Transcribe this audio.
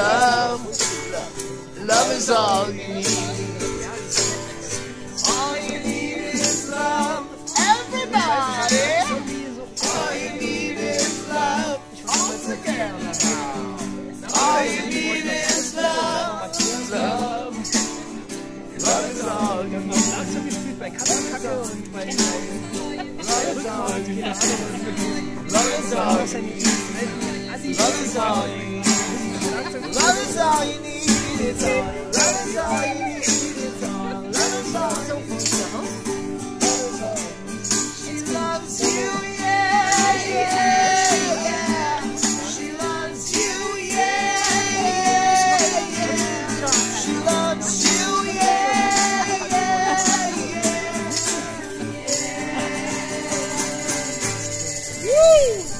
love, love. Is all you need. All you need is love. Everybody. All you need is love. All together. All you need is love, love. Love is all you need. Schlagzeug gespielt bei Kacke und bei Love is all you need. Love is all you need. Love is all you need. She loves you, yeah, yeah, yeah. She loves you, yeah, yeah, yeah. She loves you, yeah, yeah, yeah. Woo!